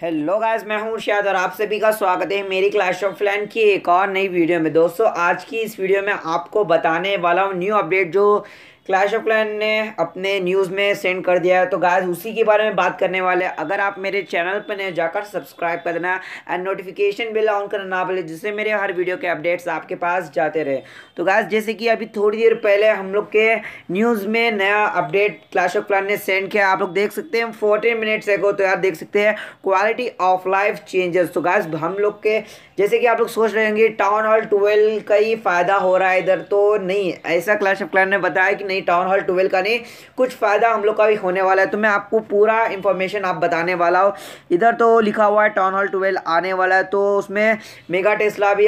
Hello guys मैं हूँ शायद और आप सभी का स्वागत है मेरी क्लास ऑफ़ फ्लैन की एक और नई वीडियो में। दोस्तों, आज की इस वीडियो में आपको बताने वाला हूँ न्यू अपडेट जो क्लैश ऑफ़ क्लैन ने अपने न्यूज़ में सेंड कर दिया है। तो गाइस उसी के बारे में बात करने वाले हैं। अगर आप मेरे चैनल पर नए जाकर सब्सक्राइब कर देना एंड नोटिफिकेशन बिल ऑन करना ना भूलें, जिससे मेरे हर वीडियो के अपडेट्स आपके पास जाते रहे। तो गाइस जैसे कि अभी थोड़ी देर पहले हम लोग के न्यूज़ में नया अपडेट क्लैश ऑफ़ क्लैन ने सेंड किया आप लोग देख सकते हैं फोर्टीन मिनट्स एगो तो यार देख सकते हैं क्वालिटी ऑफ़ लाइफ चेंजेस तो गाइस हम लोग के जैसे कि आप लोग सोच रहे होंगे टाउन हॉल ट्वेल्व का ही फ़ायदा हो रहा है इधर तो नहीं। ऐसा क्लैश ऑफ़ क्लैन ने बताया कि नहीं नहीं टाउन हॉल ट्वेल्व का नहीं, कुछ फ़ायदा हम लोग का भी होने वाला है। तो मैं आपको पूरा इन्फॉर्मेशन आप बताने वाला हूँ। इधर तो लिखा हुआ है टाउन हॉल ट्वेल्व आने वाला है तो उसमें मेगा टेस्ला भी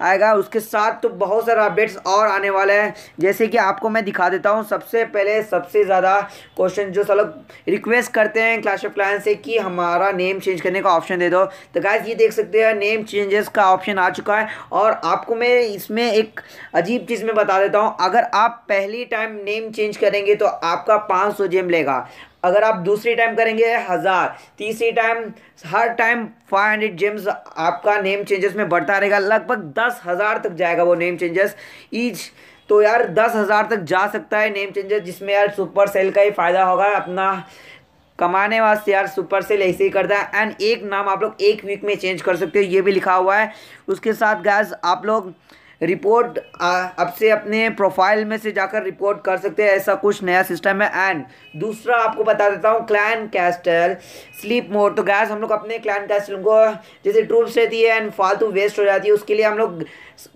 आएगा। उसके साथ तो बहुत सारे अपडेट्स और आने वाले हैं। जैसे कि आपको मैं दिखा देता हूँ, सबसे पहले सबसे ज़्यादा क्वेश्चन जो सब रिक्वेस्ट करते हैं क्लास ऑफ़ क्लाइन से कि हमारा नेम चेंज करने का ऑप्शन दे दो। तो गाइस ये देख सकते हैं नेम चेंजेस का ऑप्शन आ चुका है। और आपको मैं इसमें एक अजीब चीज़ में बता देता हूँ। अगर आप पहली टाइम नेम चेंज करेंगे तो आपका पाँच सौ जेम लेगा। अगर आप दूसरी टाइम करेंगे, हज़ार। तीसरी टाइम हर टाइम फाइव हंड्रेड जेम्स आपका नेम चेंजेस में बढ़ता रहेगा। लगभग दस हज़ार तक जाएगा वो नेम चेंजेस ईच तो यार दस हज़ार तक जा सकता है नेम चेंजेस जिसमें यार सुपर सेल का ही फ़ायदा होगा। अपना कमाने वास्ते यार सुपर सेल ऐसे ही करता है। एंड एक नाम आप लोग एक वीक में चेंज कर सकते हो, ये भी लिखा हुआ है। उसके साथ गैस आप लोग रिपोर्ट अब से अपने प्रोफ़ाइल में से जाकर रिपोर्ट कर सकते हैं, ऐसा कुछ नया सिस्टम है। एंड दूसरा आपको बता देता हूँ क्लैन कैस्टल स्लीप मोड तो गैस हम लोग अपने क्लैन कैस्टल को जैसे ट्रूप्स रहती है एंड फालतू वेस्ट हो जाती है, उसके लिए हम लोग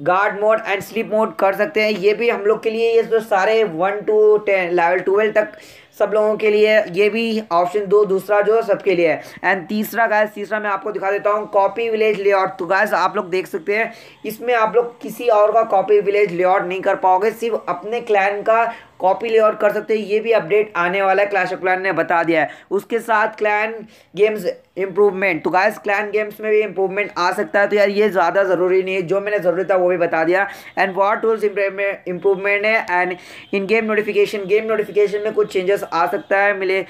guard mode and sleep mode कर सकते हैं। ये भी हम लोग के लिए ये तो सारे one two ten level twelve तक सब लोगों के लिए ये भी ऑप्शन दो, दूसरा जो सबके लिए। है एंड तीसरा गैस तीसरा मैं आपको दिखा देता हूँ कॉपी विलेज लेआउट तो गैस आप लोग देख सकते हैं, इसमें आप लोग किसी और का कॉपी विलेज लेआउट नहीं कर पाओगे, सिर्फ़ अपने क्लैन का कॉपी लेआउट कर सकते हैं। ये भी अपडेट आने वाला है। क्लैश ऑफ़ क्लैन ने बता दिया है। उसके साथ क्लैन गेम्स इंप्रूवमेंट तो गाइस क्लैन गेम्स में भी इंप्रूवमेंट आ सकता है। तो यार, ये ज़्यादा ज़रूरी नहीं है। जो मैंने ज़रूरी था, वो भी बता दिया। एंड वॉर टूल्स इंप्रूवमेंट है? And in game notification game notification में कुछ चेंजेस आ सकता है। मिले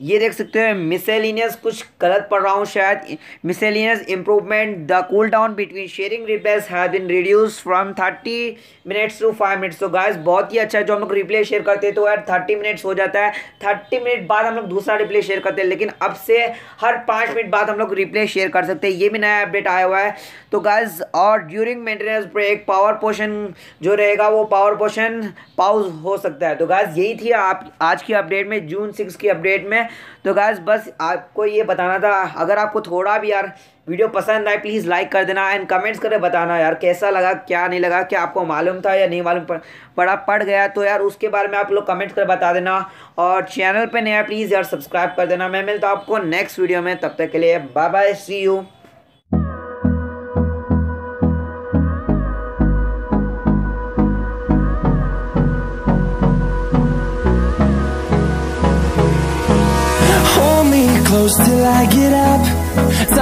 ये देख सकते हैं मिसेलिनियस कुछ गलत पढ़ रहा हूँ शायद। Miscellaneous improvement the cool down between sharing replays have been reduce from thirty minutes to five minutes तो गाइस बहुत ही अच्छा है, जो हम लोग रिप्ले शेयर करते हैं तो यार थर्टी मिनट्स हो जाता है। थर्टी मिनट बाद हम लोग दूसरा रिप्ले शेयर करते हैं, लेकिन अब से हर पाँच मिनट बाद हम लोग रिप्ले शेयर कर सकते हैं। ये भी नया अपडेट आया हुआ है। तो गाइज़ और during maintenance break power potion जो रहेगा, वो पावर पोशन पाउज हो सकता है। तो गाइज़ यही थी आप, आज की अपडेट में जून सिक्स की अपडेट में। तो गैस बस आपको ये बताना था। अगर आपको थोड़ा भी यार वीडियो पसंद आए प्लीज़ लाइक कर देना एंड कमेंट्स करके बताना यार, कैसा लगा, क्या नहीं लगा, क्या आपको मालूम था या नहीं मालूम पड़ा, पड़ गया। तो यार, उसके बारे में आप लोग कमेंट्स कर बता देना और चैनल पर नया प्लीज़ यार सब्सक्राइब कर देना। मैं मिलता हूँ आपको नेक्स्ट वीडियो में, तब तक के लिए bye bye see you close till I get up